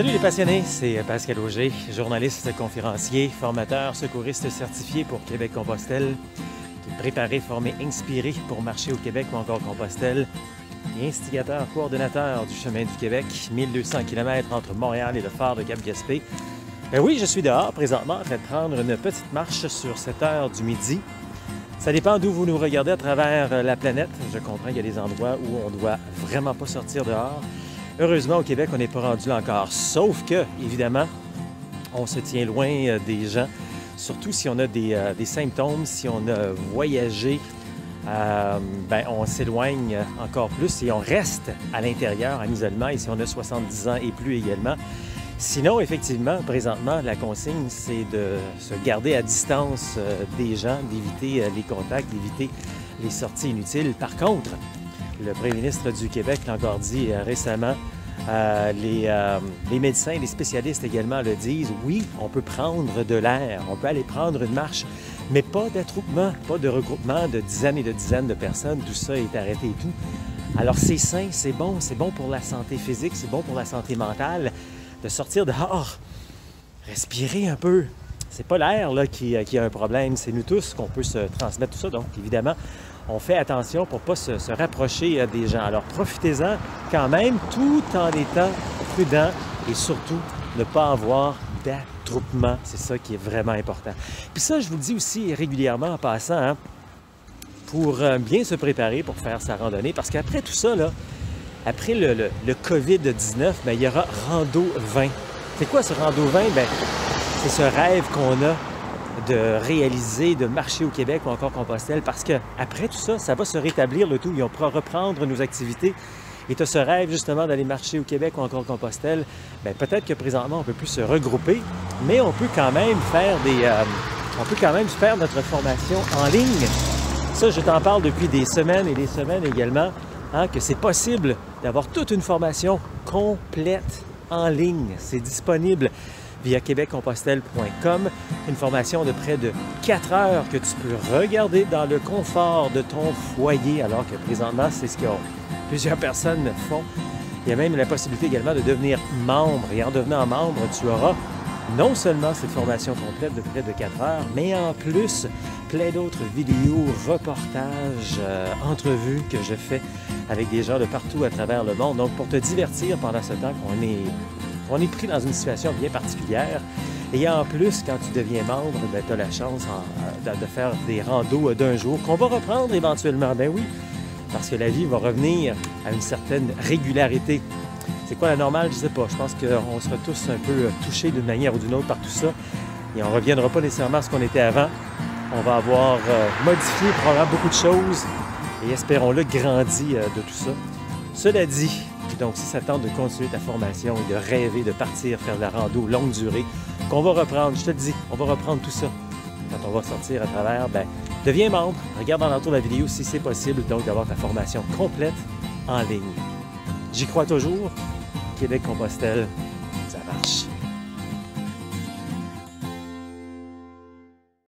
Salut les passionnés, c'est Pascal Auger, journaliste, conférencier, formateur, secouriste certifié pour Québec-Compostelle, qui est préparé, formé, inspiré pour marcher au Québec ou encore Compostelle, instigateur, coordonnateur du chemin du Québec, 1200 km entre Montréal et le phare de Cap-Gaspé. Ben oui, je suis dehors présentement en train prendre une petite marche sur cette heure du midi. Ça dépend d'où vous nous regardez à travers la planète. Je comprends qu'il y a des endroits où on ne doit vraiment pas sortir dehors. Heureusement, au Québec, on n'est pas rendu là encore. Sauf que, évidemment, on se tient loin euh, des gens, surtout si on a des, euh, des symptômes, si on a voyagé, euh, ben, on s'éloigne encore plus et on reste à l'intérieur en isolement, et si on a 70 ans et plus également. Sinon, effectivement, présentement, la consigne, c'est de se garder à distance des gens, d'éviter les contacts, d'éviter les sorties inutiles. Par contre, le premier ministre du Québec l'a encore dit récemment. Euh, les, euh, les, médecins, les spécialistes également le disent. Oui, on peut prendre de l'air, on peut aller prendre une marche, mais pas d'attroupement, pas de regroupement de dizaines et de dizaines de personnes. Tout ça est arrêté et tout. Alors c'est sain, c'est bon, c'est bon pour la santé physique, c'est bon pour la santé mentale de sortir dehors, respirer un peu. C'est pas l'air qui, qui a un problème, c'est nous tous qu'on peut se transmettre tout ça. Donc évidemment, on fait attention pour ne pas se, rapprocher euh, des gens. Alors profitez-en quand même tout en étant prudent et surtout ne pas avoir d'attroupement. C'est ça qui est vraiment important. Puis ça, je vous le dis aussi régulièrement en passant, hein, pour euh, bien se préparer pour faire sa randonnée, parce qu'après tout ça, là, après le, le, COVID-19, ben, il y aura Rando 20. C'est quoi ce Rando 20? Ben, c'est ce rêve qu'on a de réaliser, de marcher au Québec ou encore Compostelle, parce qu'après tout ça, ça va se rétablir le tout et on pourra reprendre nos activités. Et tu as ce rêve justement d'aller marcher au Québec ou encore Compostelle, bien, peut-être que présentement on peut plus se regrouper, mais on peut quand même faire des, euh, on peut quand même faire notre formation en ligne. Ça, je t'en parle depuis des semaines et des semaines également, hein, que c'est possible d'avoir toute une formation complète en ligne. C'est disponible via québeccompostelle.com. Une formation de près de 4 heures que tu peux regarder dans le confort de ton foyer, alors que présentement, c'est ce que plusieurs personnes font. Il y a même la possibilité également de devenir membre. Et en devenant membre, tu auras non seulement cette formation complète de près de 4 heures, mais en plus plein d'autres vidéos, reportages, euh, entrevues que je fais avec des gens de partout à travers le monde. Donc pour te divertir pendant ce temps qu'on est on est pris dans une situation bien particulière. Et en plus, quand tu deviens membre, ben, tu as la chance euh, de, faire des randos d'un jour qu'on va reprendre éventuellement. Ben oui, parce que la vie va revenir à une certaine régularité. C'est quoi la normale? Je ne sais pas. Je pense qu'on sera tous un peu euh, touchés d'une manière ou d'une autre par tout ça. Et on ne reviendra pas nécessairement à ce qu'on était avant. On va avoir euh, modifié probablement beaucoup de choses et espérons-le grandi de tout ça. Cela dit, donc, si ça tente de continuer ta formation et de rêver de partir faire de la rando longue durée, qu'on va reprendre, je te dis, on va reprendre tout ça. Quand on va sortir à travers, ben, deviens membre, regarde dans l'entour de la vidéo si c'est possible, donc d'avoir ta formation complète en ligne. J'y crois toujours. Québec-Compostelle,